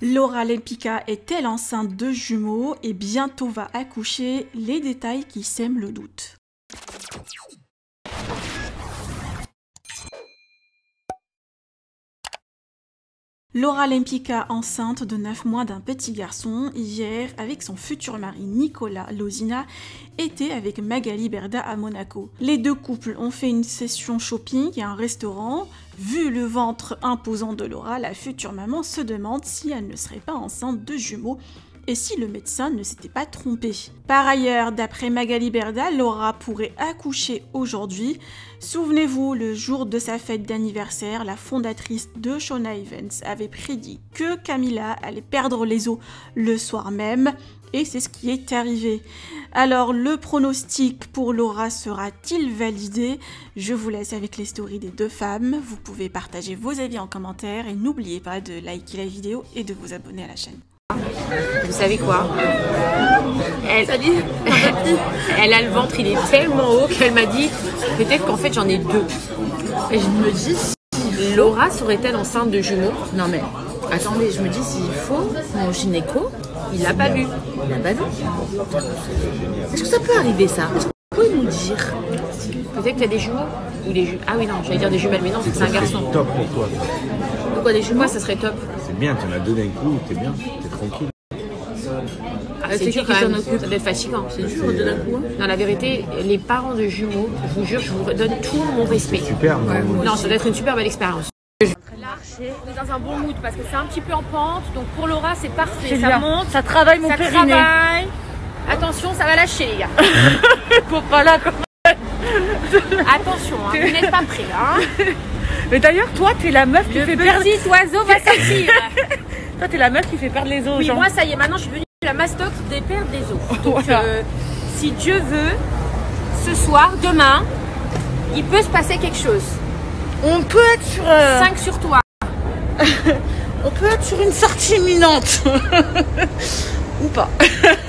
Laura Lempica est-elle enceinte de jumeaux et bientôt va accoucher? Les détails qui sèment le doute. Laura Lempica, enceinte de 9 mois d'un petit garçon, hier, avec son futur mari Nicolas Lozina, était avec Magali Berda à Monaco. Les deux couples ont fait une session shopping et un restaurant. Vu le ventre imposant de Laura, la future maman se demande si elle ne serait pas enceinte de jumeaux et si le médecin ne s'était pas trompé. Par ailleurs, d'après Magali Berda, Laura pourrait accoucher aujourd'hui. Souvenez-vous, le jour de sa fête d'anniversaire, la fondatrice de Shona Evans avait prédit que Camilla allait perdre les os le soir même, et c'est ce qui est arrivé. Alors, le pronostic pour Laura sera-t-il validé? Je vous laisse avec les stories des deux femmes. Vous pouvez partager vos avis en commentaire et n'oubliez pas de liker la vidéo et de vous abonner à la chaîne. Vous savez quoi? Elle, elle a le ventre, il est tellement haut qu'elle m'a dit peut-être qu'en fait j'en ai deux. Et je me dis, si Laura serait-elle enceinte de jumeaux? Non mais attendez, je me dis s'il faut, mon gynéco, il l'a pas vu. Il l'a pas vu. Est-ce que ça peut arriver ça? Est-ce peut nous dire? Peut-être que tu as des jumeaux ou des Ah oui non, j'allais dire des jumelles, mais non, c'est un garçon. top pour toi. Pourquoi des jumeaux Ça serait top? C'est bien, tu en as deux d'un coup, t'es bien, tranquille. Ah, c'est dur quand même, ça doit être fatigant. C'est dur de d'un coup. Dans la vérité, les parents de jumeaux, je vous jure, je vous donne tout mon respect. Super, ouais, Non, ça doit être une super belle expérience. On est dans un bon mood parce que c'est un petit peu en pente, donc pour Laura c'est parfait. Ça monte, ça travaille mon ça périnée. Travaille. Attention, ça va lâcher les gars. Faut pas là quand Attention, hein, vous n'êtes pas prêts. Hein. Mais d'ailleurs, toi, tu es la meuf qui Le fait petit perdre. oiseau va sortir. Toi, tu es la meuf qui fait perdre les os Oui, gens. moi ça y est, maintenant je suis devenue la mastoc des pertes des os. Donc Voilà. euh, si Dieu veut, ce soir, demain, il peut se passer quelque chose. On peut être sur. euh, 5 sur toi. On peut être sur une sortie imminente. Ou pas.